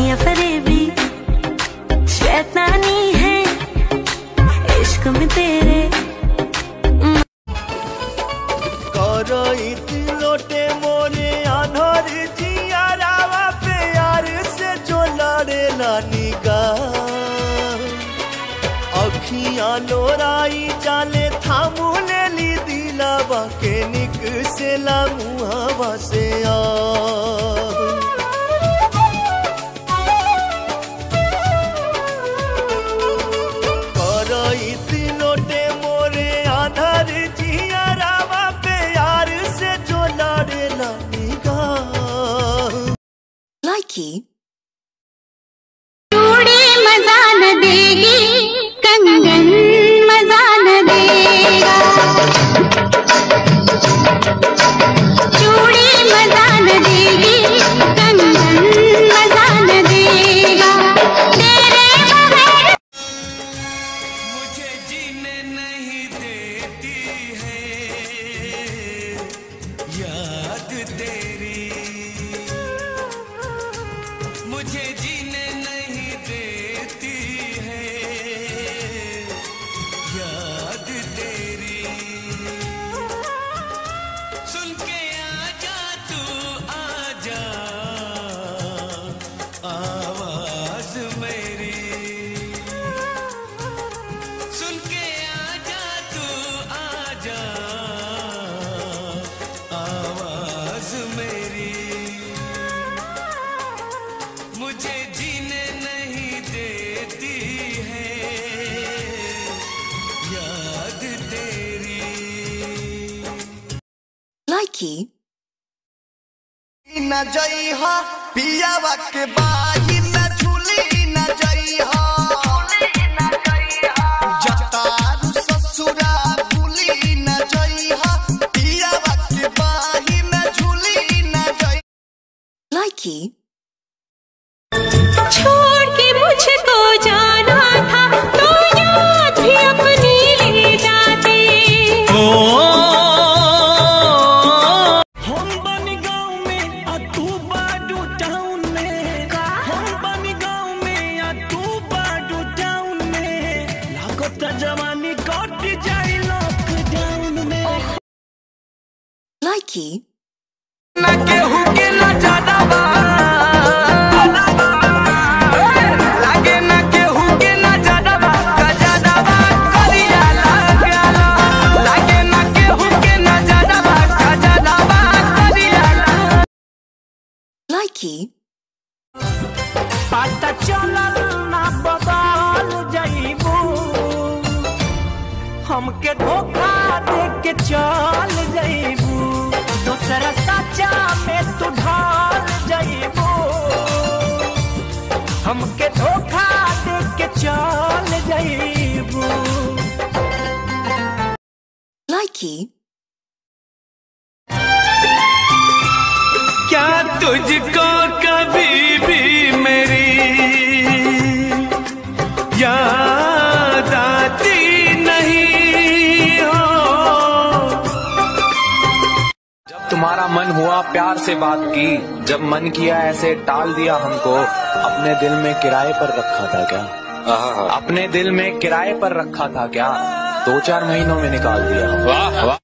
अखियाँ फरेबी शैतानी है। इश्क में तेरे। करइत लोटे मोरे आधर जियारावा प्यार से जो लड़ेला निगाह। अखियाँ लोराई जाले Likey चूड़ी मज़ा न देगी कंगन Likey न जई हा पियावा के न झूली न जई हा जतारू ससुरा भूली न जई हा पियावा के बाही न झूली न जई लागत जवानी कट जाई लॉकडाउन में। Likey ना केहू के ना ज़्यादा बा लागे ना केहू हमके धोखा दे के चल जाइबू। दूसरा सच्चा में तू ढाल जाइबू। हमके धोखा दे के चल जाइबू। Likey क्या तुझको कभी भी मेरी याद तुम्हारा मन हुआ प्यार से बात की। जब मन किया ऐसे टाल दिया हमको अपने दिल में किराए पर रखा था क्या? अपने दिल में किराए पर रखा था क्या? दो चार महीनों में निकाल दिया वाह वाह।